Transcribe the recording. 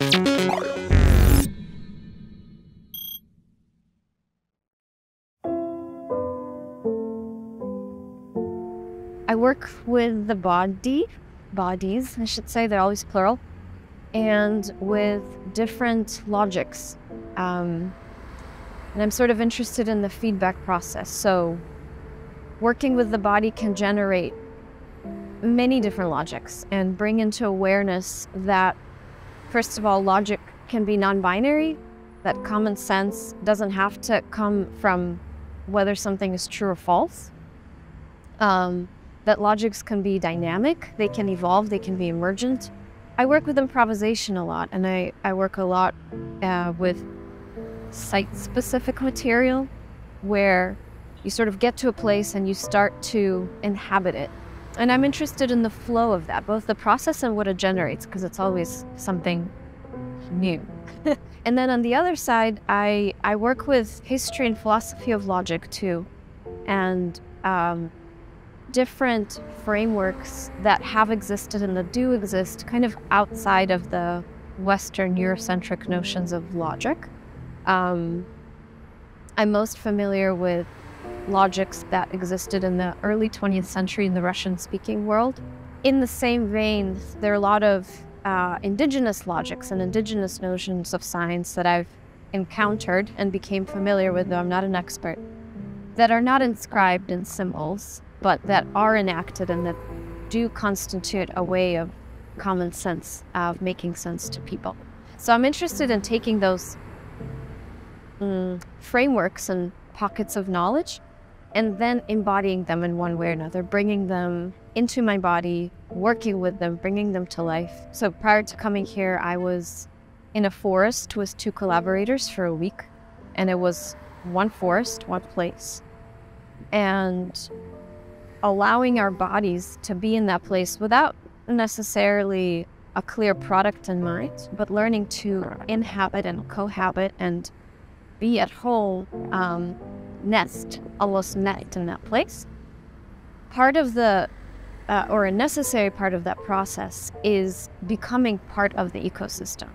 I work with the body, bodies, I should say, they're always plural, and with different logics. Um, and I'm sort of interested in the feedback process. So, working with the body can generate many different logics and bring into awareness that, first of all, logic can be non binary, that common sense doesn't have to come from whether something is true or false. Um, that logics can be dynamic, they can evolve, they can be emergent. I work with improvisation a lot, and I, I work a lot uh, with site specific material where you sort of get to a place and you start to inhabit it. And I'm interested in the flow of that, both the process and what it generates, because it's always something new. and then on the other side, I, I work with history and philosophy of logic too. And um, different frameworks that have existed and that do exist kind of outside of the Western Eurocentric notions of logic. Um, I'm most familiar with logics that existed in the early 20th century in the Russian speaking world. In the same vein, there are a lot of uh, indigenous logics and indigenous notions of science that I've encountered and became familiar with, though I'm not an expert, that are not inscribed in symbols but that are enacted and that do constitute a way of common sense, of making sense to people. So I'm interested in taking those mm, frameworks and pockets of knowledge and then embodying them in one way or another, bringing them into my body, working with them, bringing them to life. So prior to coming here, I was in a forest with two collaborators for a week, and it was one forest, one place. And allowing our bodies to be in that place without necessarily a clear product in mind, but learning to inhabit and cohabit and be at home, um, nest, almost net in that place. Part of the, uh, or a necessary part of that process is becoming part of the ecosystem.